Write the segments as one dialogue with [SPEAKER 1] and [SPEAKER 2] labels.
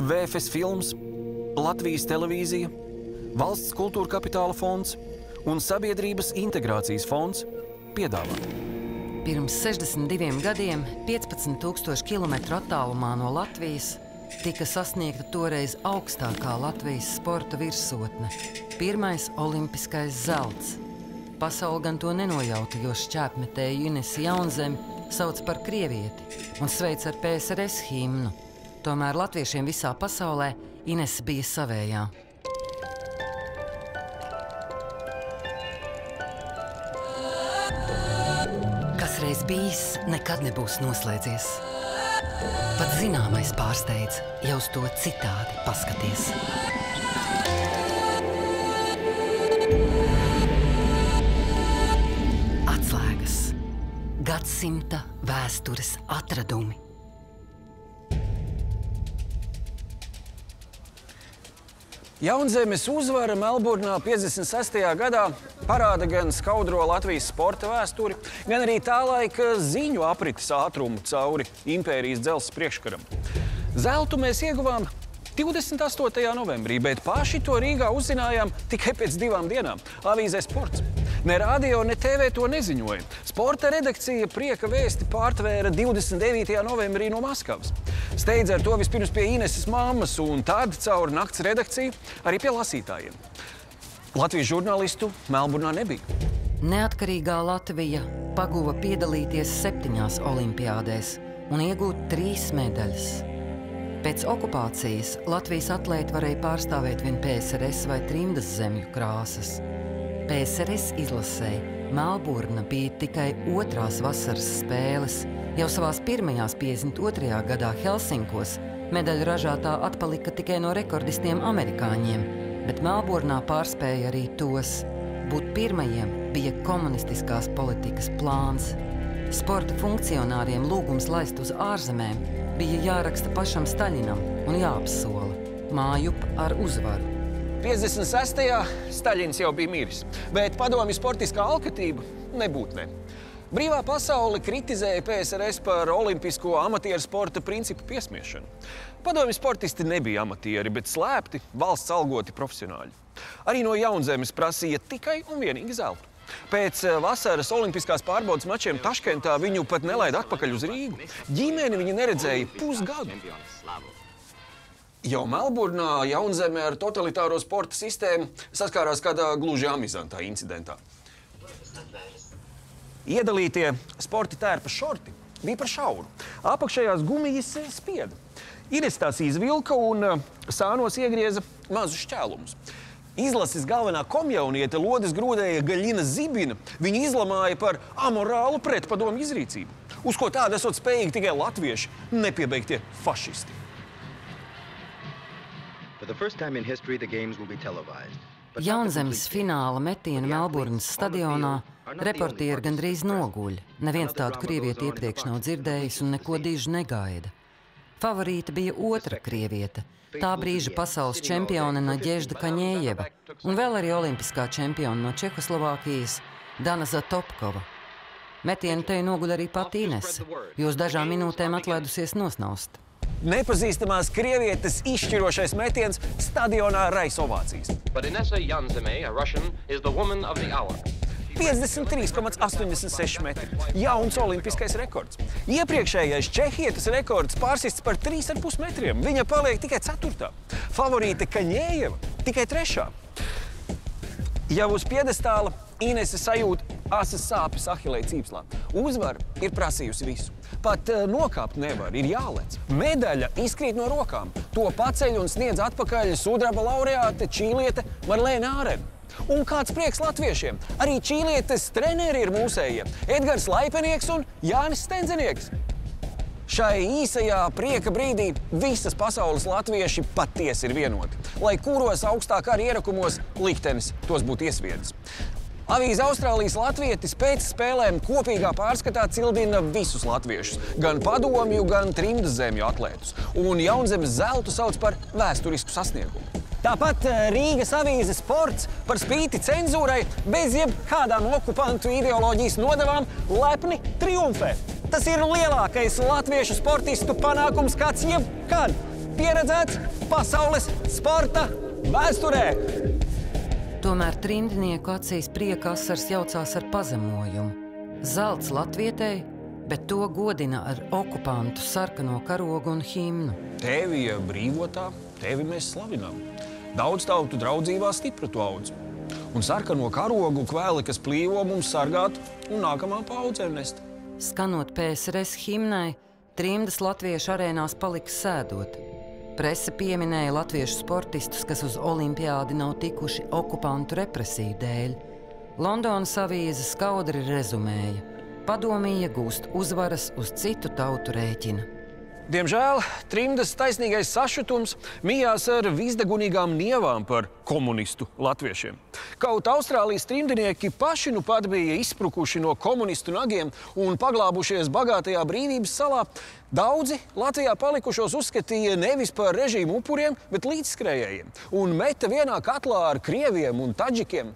[SPEAKER 1] VFS films, Latvijas televīzija, Valsts kultūra kapitāla fonds un Sabiedrības integrācijas fonds piedāvā.
[SPEAKER 2] Pirms 62 gadiem, 15,000 km attālumā no Latvijas, tika sasniegta toreiz augstākā Latvijas sporta virsotne - pirmais olimpiskais zelts. Pasaule gan to nenojauta, jo šķēpmetēju Inesi Jaunzemi sauc par krievieti un sveic ar PSRS himnu. Tomēr latviešiem visā pasaulē Ines bija savējā. Kas reiz bijis, nekad nebūs noslēdzies. Pat zināmais pārsteidz, ja uz to citādi paskaties. Atslēgas, gadsimta vēstures atradumi.
[SPEAKER 1] Jaunzemes uzvara Melburnā 56. gadā parāda gan skaudro Latvijas sporta vēsturi, gan arī tā laika ziņu aprites ātrumu cauri impērijas dzelzs priekškaram. Zeltu mēs ieguvām 28. novembrī, bet paši to Rīgā uzzinājām tikai pēc divām dienām avīzē sports. Ne radio, ne TV to neziņoja. Sporta redakcija prieka vēsti pārtvēra 29. novembrī no Maskavas. Steidza ar to vispirms pie Ineses mammas un tad caur nakts redakciju arī pie lasītājiem. Latvijas žurnālistu Melburnā nebija.
[SPEAKER 2] Neatkarīgā Latvija paguva piedalīties septiņās olimpiādēs un iegūt trīs medaļas. Pēc okupācijas Latvijas atlēti varēja pārstāvēt vien PSRS vai trimdas zemju krāsas. PSRS izlasē Melburna bija tikai otrās vasaras spēles. Jau savās pirmajās 52. gadā Helsinkos medaļu ražātā atpalika tikai no rekordistiem amerikāņiem, bet Melburnā pārspēja arī tos. Būt pirmajiem bija komunistiskās politikas plāns. Sporta funkcionāriem lūgums laist uz ārzemēm bija jāraksta pašam Staļinam un jāapsola mājup ar uzvaru.
[SPEAKER 1] 56. Staļins jau bija miris, bet padomju sportiskā alkatība nebūtu ne. Brīvā pasaule kritizēja PSRS par olimpisko amatieru sporta principu piesmiešanu. Padomju sportisti nebija amatieri, bet slēpti, valsts algoti profesionāļi. Arī no jaunzemes prasīja tikai un vienīgi zeltu. Pēc eh, vasaras olimpiskās pārbaudas mačiem Taškentā viņu pat nelaida atpakaļ uz Rīgu. Ģimeni viņi neredzēja pusgadu. Jau Melburnā jaunzeme ar totalitāro sporta sistēmu saskārās kādā gluži amizantā incidentā. Iedalītie sporta tērpa šorti bija par šauru. Apakšējās gumijas spieda. Ines tās izvilka un sānos iegrieza mazus šķēlumus. Izlases galvenā komjauniete Lodes grūdēja Gaļina Zibina viņu izlamāja par amorālu pretpadomu izrīcību, uz ko tāda esot spējīgi tikai latvieši, nepiebeigtie fašisti.
[SPEAKER 2] Jaunzemes fināla metiena Melburnas stadionā reportieri gandrīz noguļ. Neviens tādu krievieti iepriekš nav dzirdējis un neko dižu negaida. Favorīta bija otra krieviete. Tā brīža pasaules čempione Naģežda Kaņējeva un vēl arī olimpiskā čempione no Čehoslovākijas Dana Zatopkova. Metienu te noguļ arī pati Inese, jo uz dažām minūtēm atlaidusies nosnaust.
[SPEAKER 1] Nepazīstamās krievietes izšķirošais metiens stadionā raisa ovācijas.
[SPEAKER 3] But Inessa Yanzeme, a Russian, is the woman of the hour.
[SPEAKER 1] 53,86 metri. Jauns olimpiskais rekords. Iepriekšējais Čehijas rekords pārsists par 3,5 metriem. Viņa paliek tikai 4. Favorīte Kaņējeva tikai 3. Jau uz piedestāla Inese sajūt asas sāpes ahilē cīpslā. Uzvara ir prasījusi visu. Pat uh, nokāpt nevar, ir jālec. Medaļa izkrīt no rokām. To paceļ un sniedz atpakaļ sudraba laureāte Čīliete Marlēna Ārena. Un kāds prieks latviešiem! Arī Čīlietes treneri ir mūsējie - Edgars Laipenieks un Jānis Stenzenieks. Šai īsajā prieka brīdī visas pasaules latvieši patiesi ir vienoti. Lai kuros augstāk arī ierakumos liktenis tos būtu iesviedis. Avīze Austrālijas latvietis pēc spēlēm kopīgā pārskatā cildina visus latviešus, gan padomju, gan trimdas zemju atlētus. Un jaunzemes zeltu sauc par vēsturisku sasniegumu. Tāpat eh, Rīgas avīze sports par spīti cenzūrai bez jebkādām okupantu ideoloģijas nodevām lepni triumfē. Tas ir lielākais latviešu sportistu panākums kāds jebkad. pieredzēts pasaules sporta vēsturē.
[SPEAKER 2] Tomēr trimdnieku acīs prieka asars jaucās ar pazemojumu. Zelts latvietei, bet to godina ar okupantu sarkano karogu un himnu.
[SPEAKER 1] Tevi brīvotā, tevi mēs slavinām. Daudz tautu draudzībā stipra tu audz. Un sarkano karogu kvēli, kas plīvo mums sargāt un nākamā paudzēm nest.
[SPEAKER 2] Skanot PSRS himnai, trimdas latviešu arēnās palika sēdot. Prese pieminēja latviešu sportistus, kas uz olimpiādi nav tikuši okupantu represiju dēļ. Londonas avīze skaudri rezumēja: padomīja gūst uzvaras uz citu tautu rēķina.
[SPEAKER 1] Diemžēl trimdas taisnīgais sašutums mijās ar visdegunīgām nievām par komunistu latviešiem. Kaut Austrālijas trimdnieki paši nu pat bija izsprukuši no komunistu nagiem un paglābušies bagātajā brīvības salā, daudzi Latvijā palikušos uzskatīja nevis par režīmu upuriem, bet līdzskrējējiem un meta vienā katlā ar krieviem un taģikiem.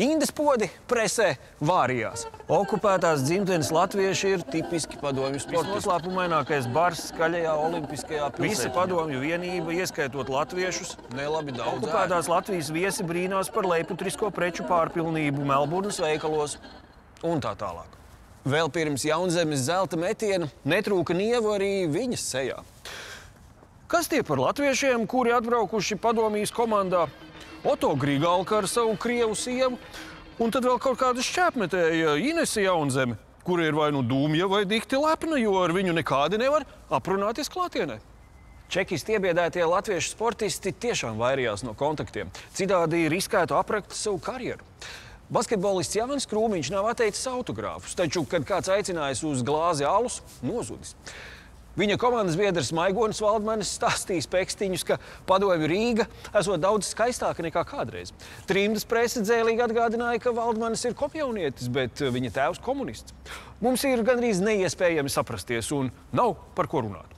[SPEAKER 1] Indas podi presē vārījās. Okupētās dzimtenes latvieši ir tipiski padomju sports. Noslēpumainākais bars skaļajā olimpiskajā pilsētā. Visa padomju vienība, ieskaitot latviešus, nelabi daudz. Okupētās Latvijas viesi brīnās par leiputrisko preču pārpilnību Melburnas veikalos un tā tālāk. Vēl pirms jaunzemes zelta metiena netrūka nievu arī viņas sejā. Kas tie par latviešiem, kuri atbraukuši padomjas komandā? Oto Grīgalka ar savu krievu sievu, un tad vēl kaut kāda šķēpmetēja Inese Jaunzeme, kura ir vai nu dūmja vai dikti lepna, jo ar viņu nekādi nevar aprunāties klātienē. Čekisti iebiedētie latviešu sportisti tiešām vairījās no kontaktiem. Citādi riskētu aprakt savu karjeru. Basketbolists Jānis Krūmiņš nav atteicis autogrāfus, taču, kad kāds aicinājis uz glāzi alus, nozudis. Viņa komandas biedrs Maigonis Valdmanis stāstīs pēkstiņus, ka padomju Rīga esot daudz skaistāka nekā kādreiz. Trīmdas prese dzēlīgi atgādināja, ka Valdmanis ir kopjaunietis, bet viņa tēvs komunists. Mums ir gandrīz neiespējami saprasties un nav par ko runāt.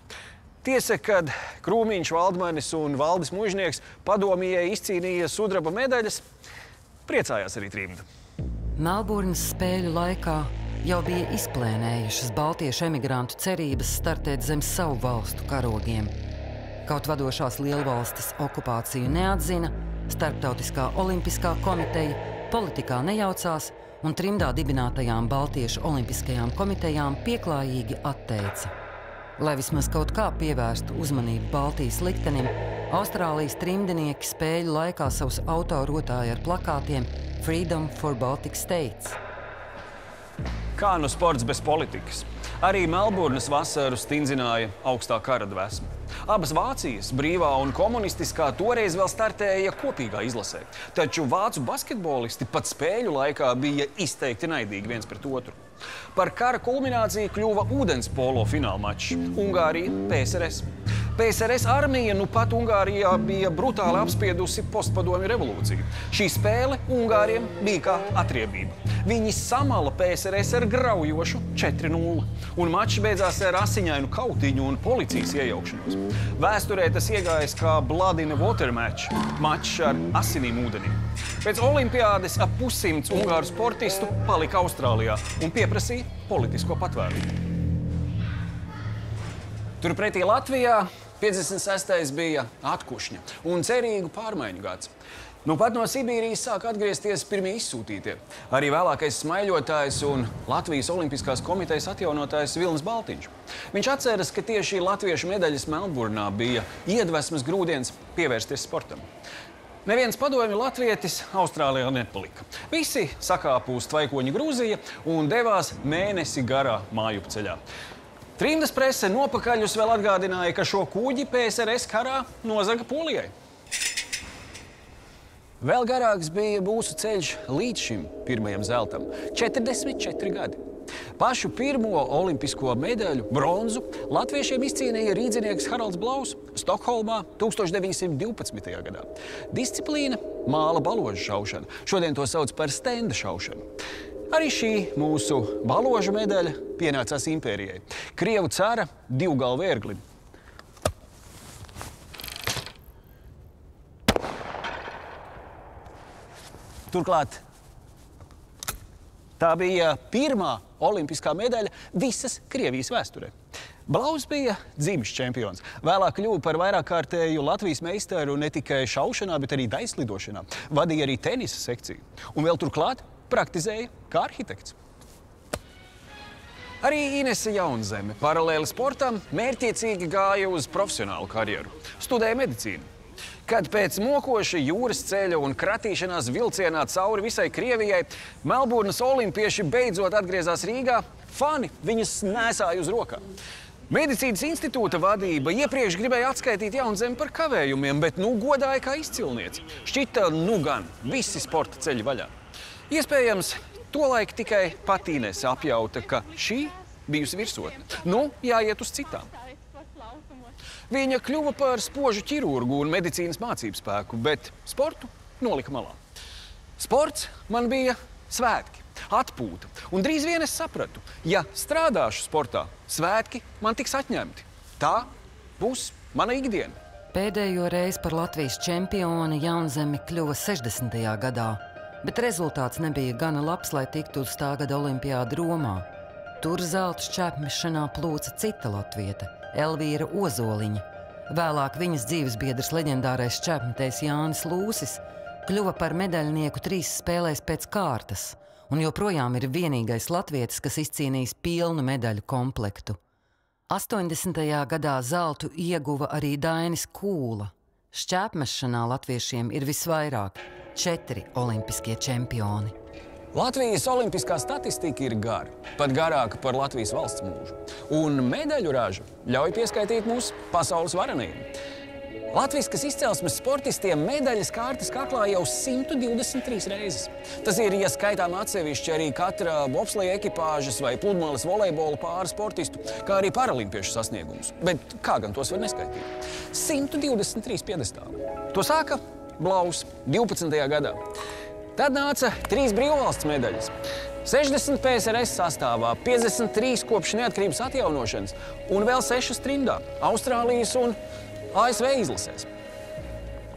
[SPEAKER 1] Tiesa, kad Krūmiņš, Valdmanis un Valdis Mužnieks padomijai izcīnīja sudraba medaļas, priecājās arī Trīmda.
[SPEAKER 2] Melburnas spēļu laikā jau bija izplēnējušas Baltiešu emigrantu cerības startēt zem savu valstu karogiem. Kaut vadošās lielvalstis okupāciju neatzina, Starptautiskā olimpiskā komiteja politikā nejaucās un trimdā dibinātajām Baltiešu olimpiskajām komitejām pieklājīgi atteica. Lai vismaz kaut kā pievērstu uzmanību Baltijas liktenim, Austrālijas trimdinieki spēļu laikā savus autoru rotāja ar plakātiem Freedom for Baltic States.
[SPEAKER 1] Kā nu sports bez politikas? Arī Melburnas vasaru stingzināja augstā kara dvēsme. Abas Vācijas, brīvā un komunistiskā, toreiz vēl startēja kopīgā izlasē. Taču vācu basketbolisti pat spēļu laikā bija izteikti naidīgi viens pret otru. Par kara kulmināciju kļuva ūdens polo fināla mačs - Ungārija PSRS. PSRS armija nu pat Ungārijā bija brutāli apspiedusi postpadomju revolūciju. Šī spēle Ungāriem bija kā atriebība. Viņi samala PSRS ar graujošu 4-0, un mačs beidzās ar asiņainu kautiņu un policijas iejaukšanos. Vēsturē tas iegājās kā Bladina Water match, mačs ar asinīm ūdenī. Pēc olimpiādes ap pussimts ungāru sportistu palika Austrālijā un pieprasīja politisko patvērumu. Turpretī Latvijā 56. bija atkušņa un cerīgu pārmaiņu gads. Nu, pat no Sibīrijas sāk atgriezties pirmie izsūtītie. Arī vēlākais smaiļotājs un Latvijas Olimpiskās komitejas atjaunotājs Vilnis Baltiņš. Viņš atceras, ka tieši latviešu medaļas Melburnā bija iedvesmas grūdienis pievērsties sportam. Neviens padomju latvietis Austrālijā nepalika. Visi sakāpa uz tvaikoņa Grūzija un devās mēnesi garā māju ceļā. Trīndas prese nopakaļus vēl atgādināja, ka šo kuģi PSRS karā nozaga Polijai. Vēl garāks bija mūsu ceļš līdz šim pirmajam zeltam - 44 gadi. Pašu pirmo olimpisko medaļu, bronzu, latviešiem izcīnīja rīznieks Haralds Blaus Stokholmā 1912. gadā. Disciplīna - māla baložu šaušana. Šodien to sauc par stenda šaušanu. Arī šī mūsu baložu medaļa pienācās impērijai. Krievu cara divu galvu ērglim. Turklāt tā bija pirmā olimpiskā medaļa visas Krievijas vēsturē. Blaus bija dzimis čempions. Vēlāk kļuva par vairāk kārtēju Latvijas meistaru ne tikai šaušanā, bet arī daislidošanā. Vadīja arī tenisa sekciju. Un vēl turklāt praktizēja kā arhitekts. Arī Inese Jaunzeme paralēli sportam mērķiecīgi gāja uz profesionālu karjeru. Studēja medicīnu. Kad pēc mokoša jūras ceļa un kratīšanās vilcienā cauri visai Krievijai Melburnas olimpieši beidzot atgriezās Rīgā, fani viņas nesāja uz rokām. Medicīnas institūta vadība iepriekš gribēja atskaitīt Jaunzemi par kavējumiem, bet nu godāja kā izcilnieci. Šķita, nu gan, visi sporta ceļi vaļā. Iespējams, tolaik tikai patīnēs apjauta, ka šī bijusi virsotne. Nu, jāiet uz citām. Viņa kļuva par spožu ķirurgu un medicīnas mācību spēku, bet sportu nolika malā. Sports man bija svētki, atpūta. Un drīz vien es sapratu, ja strādāšu sportā, svētki man tiks atņemti. Tā būs mana ikdiena.
[SPEAKER 2] Pēdējo reizi par Latvijas čempioni Jaunzemi kļuva 60. gadā, bet rezultāts nebija gana labs, lai tiktu uz tā gada olimpiādu Romā. Tur zelta šķēpmešanā plūca cita latvieta - Elvīra Ozoliņa. Vēlāk viņas dzīves biedrs leģendārais šķēpmetējs Jānis Lūsis kļuva par medaļnieku trīs spēlēs pēc kārtas, un joprojām ir vienīgais latvietis, kas izcīnījis pilnu medaļu komplektu. 80. gadā zeltu ieguva arī Dainis Kūla. Šķēpmešanā latviešiem ir visvairāk - četri olimpiskie čempioni.
[SPEAKER 1] Latvijas olimpiskā statistika ir gara, pat garāka par Latvijas valsts mūžu. Un medaļu raža ļauj pieskaitīt mūsu pasaules vareniem. Latvijas izcelsmes sportistiem medaļas kārtas kaklā jau 123 reizes. Tas ir, ja skaitām atsevišķi arī katra bobsleja ekipāžas vai pludmales volejbola pāra sportistu, kā arī paralimpiešu sasniegumus. Bet kā gan tos var neskaitīt? 123 piedestāli. To sāka Blaus 12. gadā. Tad nāca trīs brīvvalsts medaļas. 60 PSRS sastāvā, 53 kopš neatkarības atjaunošanas un vēl 6 trimdā - Austrālijas un ASV izlasēs.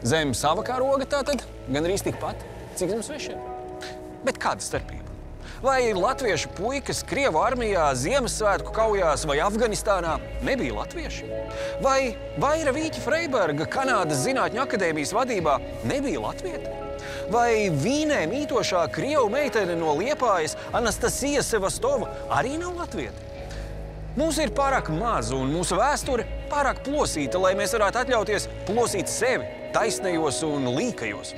[SPEAKER 1] Zem sava karoga tātad gan arī tikpat, cik zem svešiem. Bet kāda starpība? Vai latviešu puikas Krievu armijā, Ziemassvētku kaujās vai Afganistānā nebija latvieši? Vai Vaira Vīķa Freiberga Kanādas Zinātņu akadēmijas vadībā nebija latvieta? Vai Vīnē mītošā Krievu meitene no Liepājas Anastasija Sevastova arī nav latvieta? Mums ir pārāk maz un mūsu vēsture pārāk plosīta, lai mēs varētu atļauties plosīt sevi taisnajos un līkajos.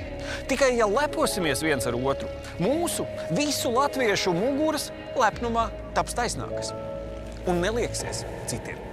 [SPEAKER 1] Tikai ja leposimies viens ar otru, mūsu visu latviešu muguras lepnumā taps taisnākas un nelieksies citiem.